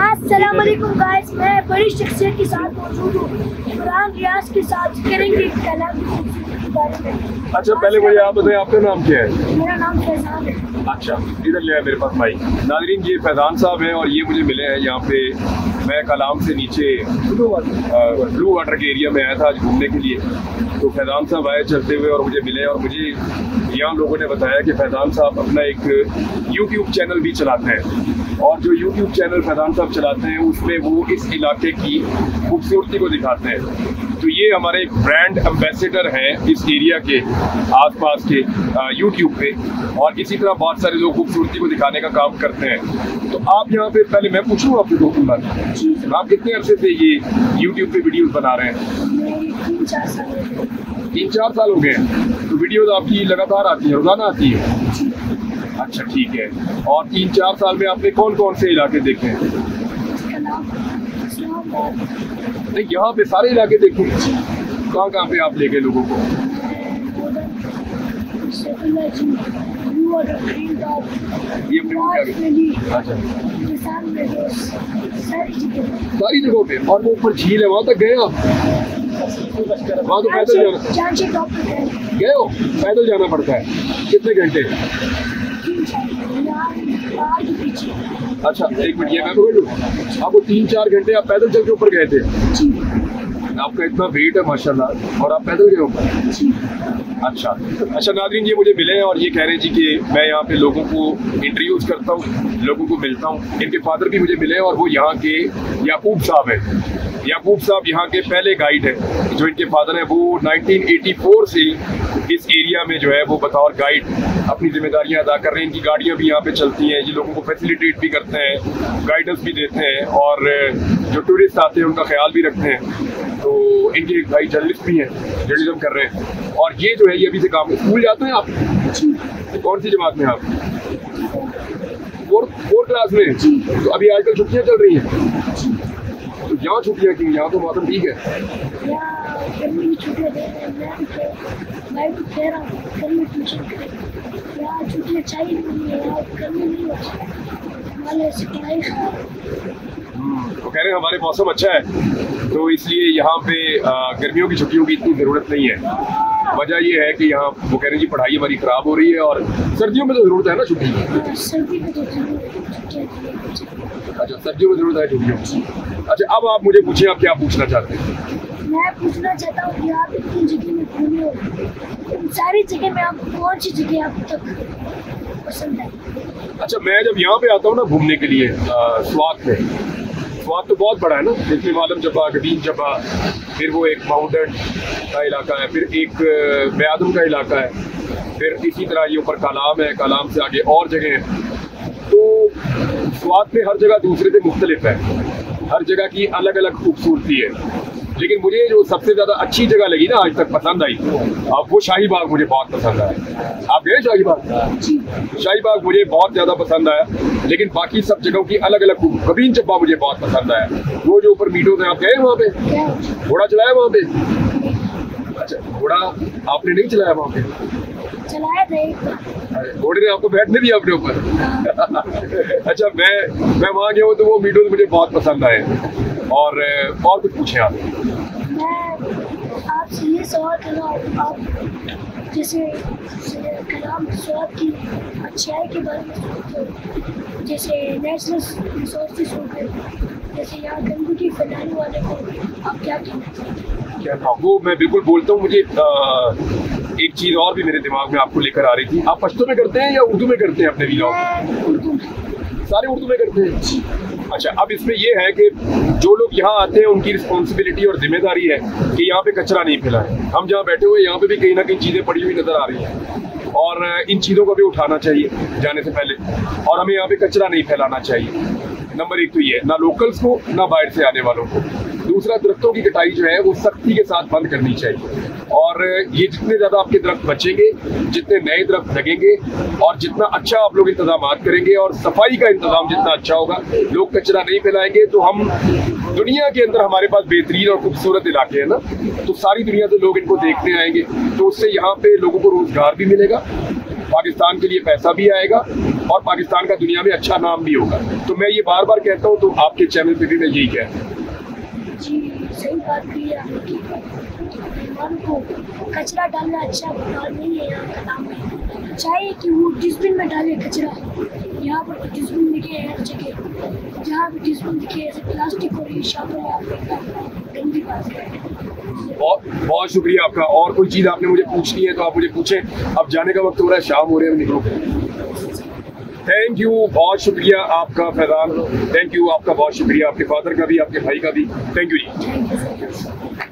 السلام علیکم گائز میں بڑی شخصیت کے ساتھ موجود ہوں۔ عمران ریاض کے ساتھ کریں گے۔ کلام کے اچھا پہلے مجھے آپ بتائیں آپ کا نام کیا ہے؟ میرا نام فیضان ہے۔ اچھا ادھر لیا آئے میرے پاس بھائی ناظرین یہ فیضان صاحب ہیں اور یہ مجھے ملے ہیں یہاں پہ۔ میں کلام سے نیچے بلو واٹر کے ایریا میں آیا تھا آج گھومنے کے لیے. تو فیضان صاحب آئے چلتے ہوئے اور مجھے ملے اور مجھے یہاں لوگوں نے بتایا کہ فیضان صاحب اپنا ایک یوٹیوب چینل بھی چلاتے ہیں. اور جو یوٹیوب چینل فیضان صاحب چلاتے ہیں، اس میں وہ اس علاقے کی خوبصورتی کو دکھاتے ہیں. تو یہ ہمارے برانڈ امبیسیڈر ہیں اس ایریا کے آس پاس کے یوٹیوب پہ. اور اسی طرح بہت سارے لوگ خوبصورتی کو دکھانے کا کام کرتے ہیں. تو آپ یہاں پہ پہلے میں پوچھوں آپ کے دو تین بات آپ کتنے عرصے سے یہ یوٹیوب پہ ویڈیوز بنا رہے ہیں؟ تین چار سال ہو گئے تو ویڈیوز آپ کی لگاتار آتی ہیں، روزانہ آتی ہے اچھا ٹھیک ہے۔ اور تین چار سال میں آپ نے کون کون سے علاقے دیکھے ہیں؟ نہیں، یہاں پہ سارے علاقے دیکھے کہاں کہاں پہ آپ لے گئے لوگوں کو؟ ساری جگہوں پہ اور وہ اوپر جھیل ہے، وہاں تک گئے آپ؟ وہاں تو پیدل جانا گئے ہو؟ پیدل جانا پڑتا ہے۔ کتنے گھنٹے؟ اچھا ایک منٹ، یہ میں پکڑ لوں آپ وہ تین چار گھنٹے آپ پیدل چل کے اوپر گئے تھے۔ آپ کا اتنا ویٹ ہے ماشاء اللہ اور آپ پیدل گئے ہو۔ اچھا۔ اچھا ناظرین، یہ مجھے ملے ہیں اور یہ کہہ رہے ہیں جی کہ میں یہاں پہ لوگوں کو انٹرویوز کرتا ہوں، لوگوں کو ملتا ہوں۔ ان کے فادر بھی مجھے ملے ہیں اور وہ یہاں کے یعقوب صاحب ہیں۔ یعقوب صاحب یہاں کے پہلے گائیڈ ہیں۔ جو ان کے فادر ہیں، وہ نائنٹین ایٹی فور سے اس ایریا میں جو ہے وہ بطور گائیڈ اپنی ذمہ داریاں ادا کر رہے ہیں۔ ان کی گاڑیاں بھی یہاں پہ چلتی ہیں، یہ لوگوں کو فیسلیٹیٹ بھی کرتے ہیں گائیڈنس بھی دیتے ہیں اور جو ٹورسٹ آتے ہیں، ان کا خیال بھی رکھتے ہیں۔ تو ان کے ایک بھائی جرنلسٹ بھی ہیں جرنلزم کر رہے ہیں۔ اور یہ جو ہے، یہ ابھی سے کام۔ اسکول جاتے ہیں آپ؟ کون سی جماعت میں آپ؟ فور کلاس میں۔ تو ابھی آج کل چھٹیاں چل رہی ہیں۔ تو یہاں چھٹیاں کیوں؟ یہاں تو موسم ٹھیک ہے۔ چھٹیاں چاہیے تو کہہ رہے ہیں ہمارے موسم اچھا ہے تو اس لیے یہاں پہ گرمیوں کی چھٹیوں کی اتنی ضرورت نہیں ہے۔ وجہ یہ ہے کہ یہاں وہ کہہ رہے ہیں جی پڑھائی ہماری خراب ہو رہی ہے اور سردیوں میں تو ضرورت ہے نا چھٹی۔ اچھا سردیوں میں ضرورت ہے چھٹیوں اچھا اب آپ مجھے پوچھیں آپ کیا پوچھنا چاہتے ہیں؟ میں پوچھنا چاہتا ہوں کہ آپ اتنی جگہ میں گھومے ہو؟ ساری جگہ میں آپ کون سی جگہ آپ تک پسند ہے؟ اچھا میں جب یہاں پہ آتا ہوں نا گھومنے کے لیے سوات میں سواد تو بہت بڑا ہے نا۔ جس میں معلوم جبا گڈین جبا پھر وہ ایک ماؤنٹن کا علاقہ ہے، پھر ایک بیادم کا علاقہ ہے۔ پھر اسی طرح یہ اوپر کالام ہے، کالام سے آگے اور جگہ ہیں۔ تو سواد میں ہر جگہ دوسرے سے مختلف ہے۔ ہر جگہ کی الگ الگ خوبصورتی ہے۔ لیکن مجھے جو سب سے زیادہ اچھی جگہ لگی نا آج تک پسند آئی وہ شاہی باغ مجھے بہت پسند آیا۔ آپ گئے شاہی باغ؟ شاہی باغ مجھے بہت زیادہ پسند آیا لیکن باقی سب جگہوں کی الگ الگ کبین چبا مجھے بہت پسند آیا۔ وہ جو اوپر میٹوں سے آپ گئے وہاں پہ؟ گھوڑا چلایا وہاں پہ؟ اچھا گھوڑا آپ نے نہیں چلایا وہاں پہ؟ گھوڑے نے آپ کو بیٹھنے دیا اپنے اوپر۔ اچھا میں میں وہاں گیا ہوں تو وہ میٹوں مجھے بہت پسند آئے۔ اور اور کچھ پوچھیں آپ۔ آپ سے یہ سوال کر رہا ہوں آپ جیسے کلام سواد کی اچھائی کے بارے میں جیسے نیشنل ریسورسز ہو گئے جیسے یہاں گندگی والے کو آپ کیا کہنا وہ میں بالکل بولتا ہوں مجھے ایک چیز اور بھی میرے دماغ میں آپ کو لے کر آ رہی تھی۔ آپ پشتوں میں کرتے ہیں یا اردو میں کرتے ہیں اپنے ویلاگ سارے اردو میں کرتے ہیں۔ جی۔ اچھا اب اس میں یہ ہے کہ جو لوگ یہاں آتے ہیں، ان کی رسپانسبلٹی اور ذمہ داری ہے کہ یہاں پہ کچرا نہیں پھیلائے۔ ہم جہاں بیٹھے ہوئے یہاں پہ بھی کہیں نہ کہیں چیزیں پڑی ہوئی نظر آ رہی ہیں۔ اور ان چیزوں کو بھی اٹھانا چاہیے جانے سے پہلے۔ اور ہمیں یہاں پہ کچرا نہیں پھیلانا چاہیے۔ نمبر ایک تو یہ نہ لوکلس کو، نہ باہر سے آنے والوں کو۔ دوسرا، درختوں کی کٹائی جو ہے، وہ سختی کے ساتھ بند کرنی چاہیے۔ اور یہ جتنے زیادہ آپ کے درخت بچیں گے، جتنے نئے درخت لگیں گے، اور جتنا اچھا آپ لوگ انتظامات کریں گے، اور صفائی کا انتظام جتنا اچھا ہوگا، لوگ کچرا نہیں پھیلائیں گے۔ تو ہم دنیا کے اندر ہمارے پاس بہترین اور خوبصورت علاقے ہیں نا، تو ساری دنیا سے لوگ ان کو دیکھنے آئیں گے۔ تو اس سے یہاں پہ لوگوں کو روزگار بھی ملے گا، پاکستان کے لیے پیسہ بھی آئے گا، اور پاکستان کا دنیا میں اچھا نام بھی ہوگا۔ تو میں یہ بار بار کہتا ہوں، تو آپ کے چینل پہ بھی میں یہی کہتا ہوں۔ جی صحیح بات کی ہے آپ مہمان کو کچرا ڈالنا اچھا بات نہیں ہے یہاں کا نام ہے۔ چاہیے کہ وہ ڈسٹبن میں ڈالے کچرا۔ یہاں پر تو ڈسٹبن دکھے ہر جگہ۔ جہاں بھی ڈسٹبن دکھے ایسے پلاسٹک اور یہ شامل ہے گندی بات ہے۔ بہت بہت شکریہ آپ کا۔ اور کوئی چیز آپ نے مجھے پوچھنی ہے تو آپ مجھے پوچھیں۔ اب جانے کا وقت ہو رہا ہے، شام ہو رہے ہیں نکلو تھینک یو بہت شکریہ آپ کا فیضان. تھینک یو آپ کا بہت شکریہ. آپ کے فادر کا بھی، آپ کے بھائی کا بھی. Thank you G.